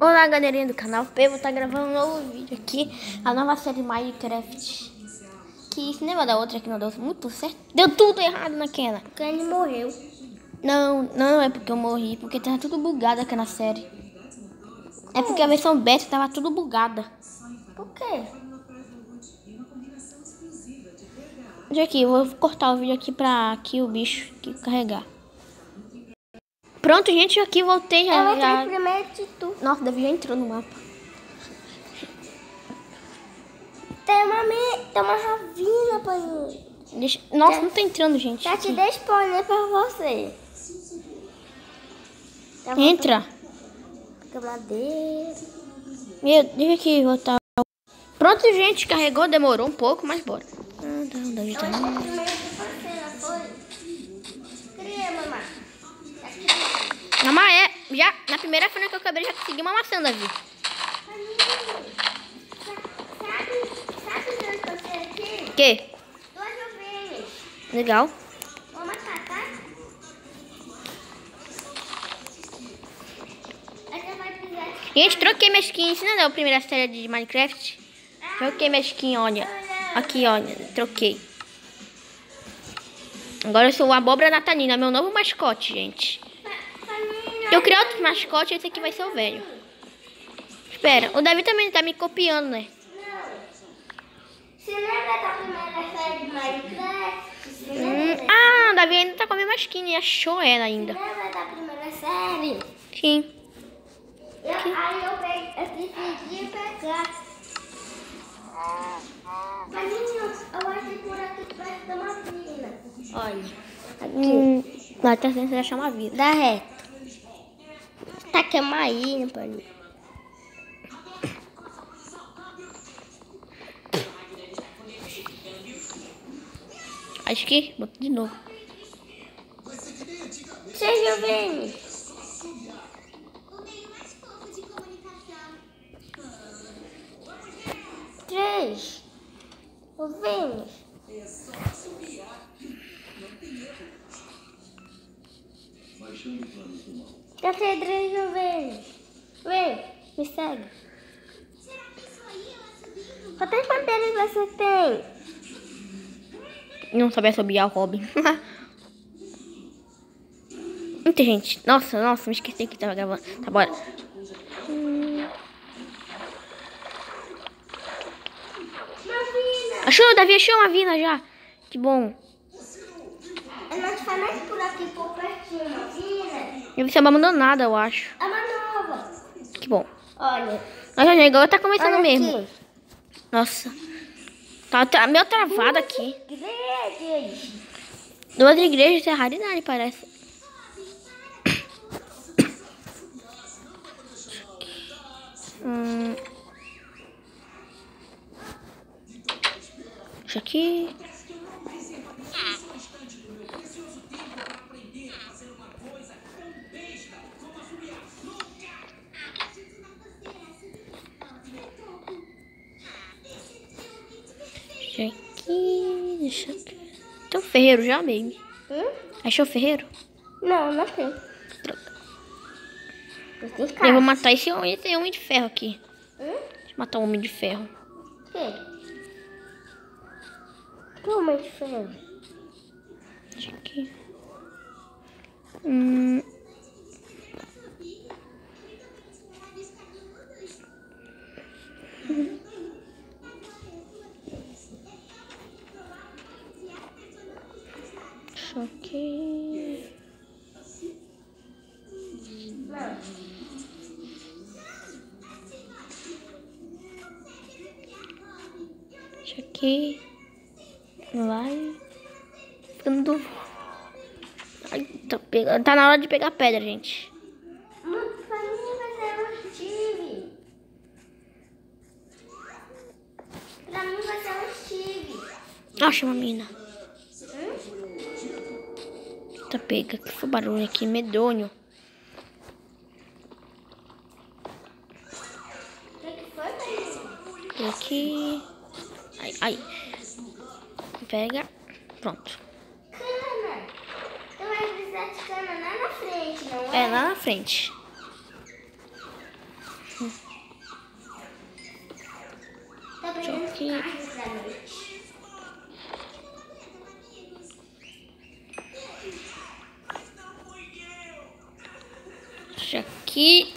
Olá, galerinha do canal P, vou estar gravando um novo vídeo aqui, a nova série Minecraft. Que esse negócio da outra que não deu muito certo. Deu tudo errado na Kena. Kenny morreu. Não, não é porque eu morri, porque tava tudo bugado aquela série. É porque a versão beta tava tudo bugada. Por quê? Deixa aqui, eu vou cortar o vídeo aqui pra aqui o bicho aqui carregar. Pronto, gente, aqui voltei já. Eu já... entrei primeiro de. Nossa, Davi já entrou no mapa. Tem uma, me... tem uma ravina pra mim. Deixa... Nossa, não tá entrando, gente. Já te dei spoiler pra você. Já Entra. Madeira. Meu, deixa aqui voltar. Pronto, gente, carregou, demorou um pouco, mas bora. Ah, Davi tá... Eu entrei primeiro de você, não foi? Cria, mamãe. Mamãe, é, já, na primeira folha que eu quebrei, já consegui uma maçã, Davi. Sabe, sabe onde eu tô aqui? O quê? Duas ovelhas. Legal. Vou matar, tá? Gente, troquei minha skin. Isso não é a primeira série de Minecraft? Troquei minha skin, olha. Aqui, olha. Troquei. Agora eu sou o Abóbora Natalina, meu novo mascote, gente. Eu criei outro mascote, esse aqui vai ser o velho. Espera, o Davi também tá me copiando, né? Você lembra da primeira série de Minecraft? Você Hum, ah, o Davi ainda tá com a mesma skin e achou ela ainda. Lembra da primeira série? Sim. Eu, aí eu, peguei, eu decidi pegar. Maninho, eu acho que por aqui perto da Marina. Olha. Aqui. Hum, lá tá tentando achar uma vida. Dá reto. Tá uma ilha, paninho. Acho que, bota de novo. Seja vendo. Três. Ovelhas. Eu tenho três ovelhas. Vem, me segue. Quantas panteras você tem? Não sabia assobiar o Robin. Muita gente. Nossa, nossa, me esqueci que tava gravando. Tá, bora. Hum. Achou, Davi? Achou uma vila já. Que bom. É mais famoso por aqui, por pertinho, Marina. Eu vi abandonada, eu acho. É uma nova. Que bom. Olha. Nossa, agora tá começando Olha mesmo. aqui. Nossa. Tá, tá meio travado aqui. Igrejas. Duas igrejas é raridade, parece. Hum. Isso aqui. Isso aqui. Tem um ferreiro já, baby. Hum? Achou o ferreiro? Não, não tem. Tem Eu vou matar esse homem, esse homem de ferro aqui. Hum? Deixa eu matar o homem de ferro. Que? Que homem de ferro? Deixa aqui. Hum. Aqui. Vai. Ficando. Ai, tá, pegando. tá na hora de pegar pedra, gente. Acha uma mina. Hum? Tá pega. Que foi barulho aqui, medonho. O que que foi, Maria? E aqui. Ai, ai. Pega. Pronto. Cana. Tu vai precisar de cana lá na frente, não é? É lá na frente. Tá pegando Aqui. Isso aqui.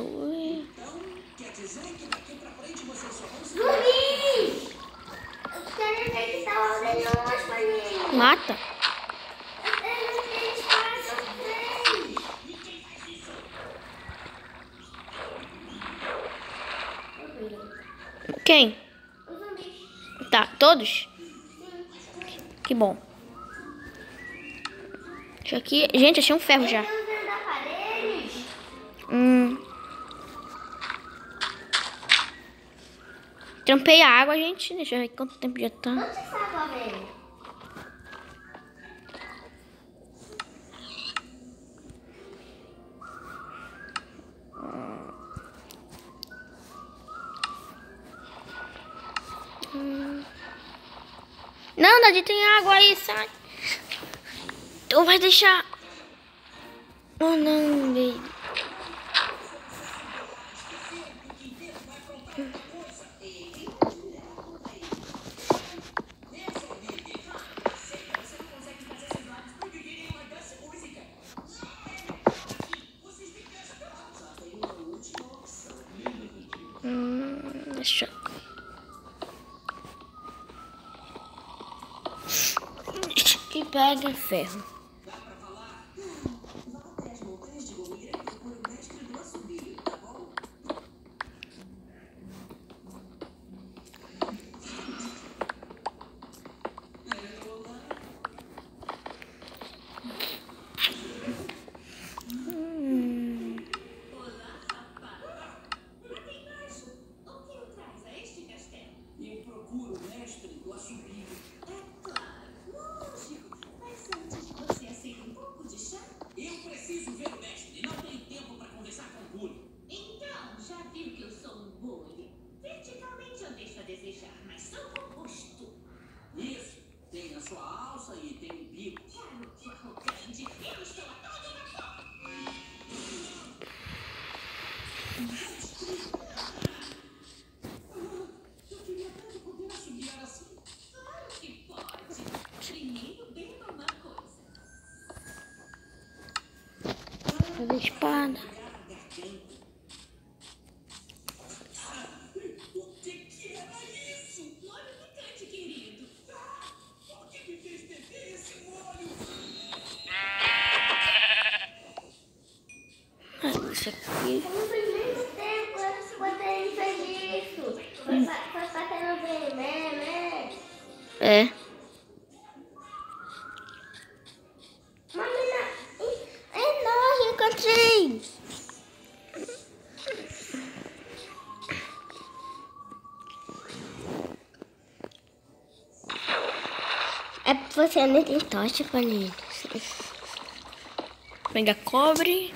Luiz! Eu quero ver que tá ordem hoje pra mim. Mata. Eu quero ver que eles passam três. Quem? Os zumbis. Tá, todos? Que bom. Isso aqui. Gente, achei um ferro já. Trampei a água, gente. Deixa eu ver quanto tempo já tá. Onde está a aparelho? Não, Dadi, tem água aí, sai. Tu vai deixar. Oh, não, baby. Que pega ferro. Hum. Então, já viu que eu sou um bully? Verticalmente eu deixo a desejar, mas sou robusto. Isso, tem a sua alça e tem um bico. Garoto arrogante, eu estou a todo vapor. Eu queria tanto poder assobiar assim. Claro que pode. Primeiro beba uma coisa. Fazer espada. O que que era isso? Que fez aqui. No primeiro tempo, quando ele fez isso, foi, pa- foi você não tem tocha, Paulinho. Pega cobre.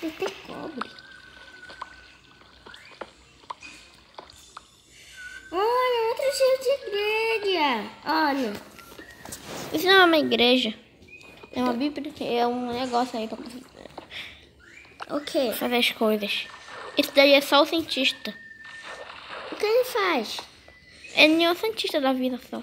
Não tem cobre. Olha, outro tipo de igreja. Olha. Isso não é uma igreja. É uma bíblia, é um negócio aí pra fazer. O quê? fazer as coisas. Esse daí é só o cientista. O que ele faz? Ele é o cientista da vida só.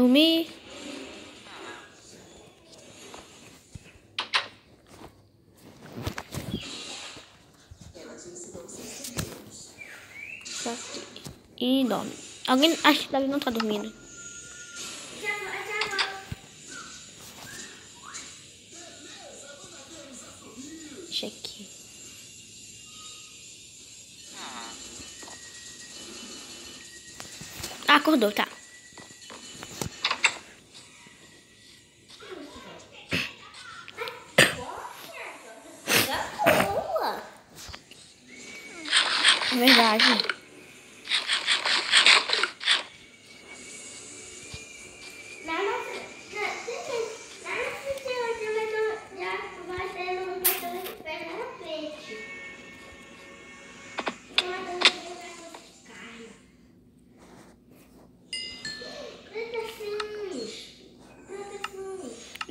Dormir. E dorme. Alguém. Acho que Davi não tá dormindo. Ah, acordou, tá.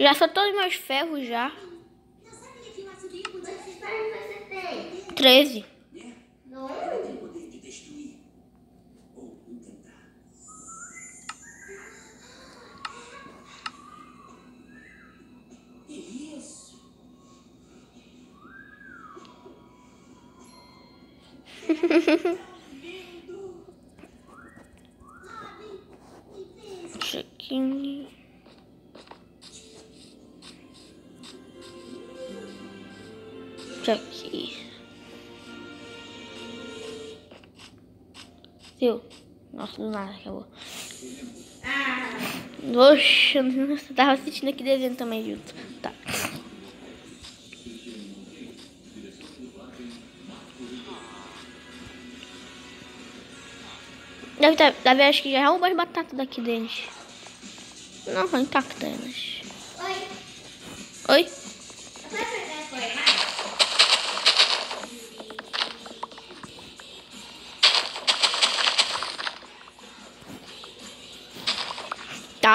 Gastou todos os meus ferros já. 13. Deixa aqui. Viu? Nossa, do nada acabou. Ah. Oxe, eu tava assistindo aqui desenho também junto. Tá. Deve, tá, deve acho que já roubou as batatas daqui deles. Não, são intactas elas. Oi. Oi? Vai pegar a coisa?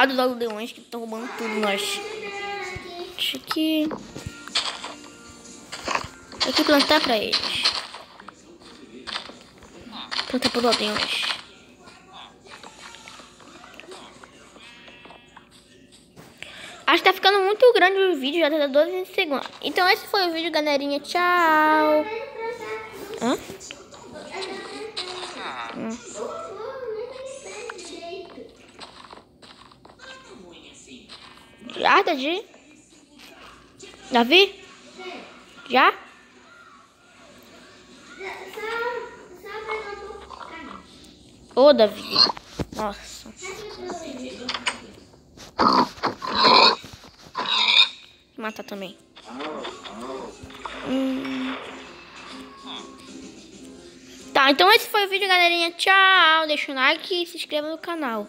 Dos aldeões que estão roubando tudo nós. Deixa aqui. Tem que plantar pra eles. Planta por aldeões. Acho que tá ficando muito grande o vídeo, já tá 12 segundos. Então esse foi o vídeo, galerinha. Tchau. Hã? Hum. Já, Davi? Davi? Já? Ô, Davi. Nossa. Vou matar também. Hum. Tá, então esse foi o vídeo, galerinha. Tchau. Deixa o like e se inscreva no canal.